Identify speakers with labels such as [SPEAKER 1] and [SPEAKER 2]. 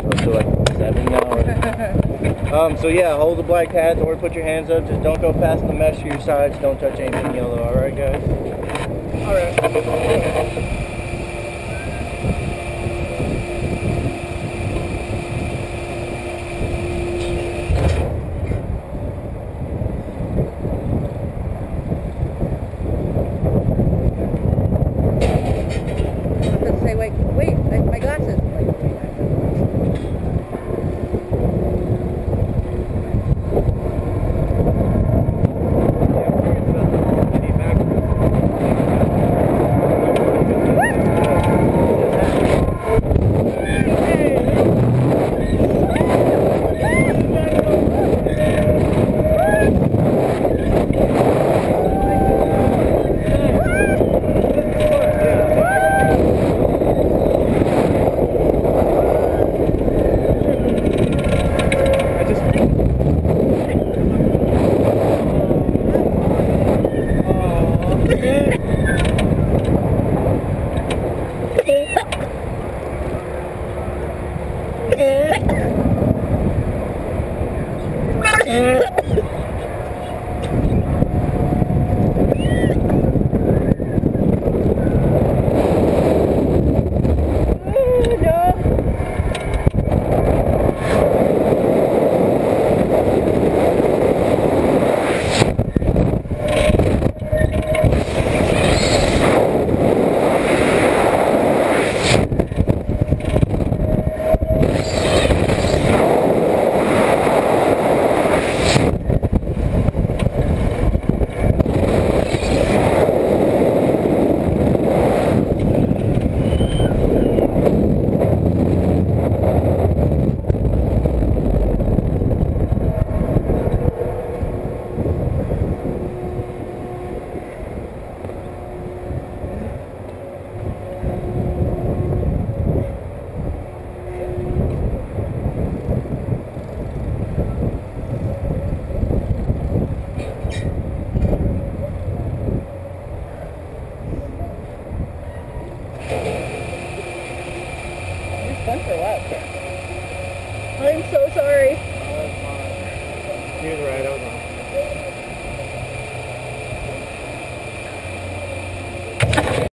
[SPEAKER 1] Close to like seven now. um, so yeah, hold the black hats or put your hands up. Just don't go past the mesh to your sides. Don't touch anything yellow. All right, guys.
[SPEAKER 2] All right. For what? I'm so sorry.
[SPEAKER 1] He was right, I was.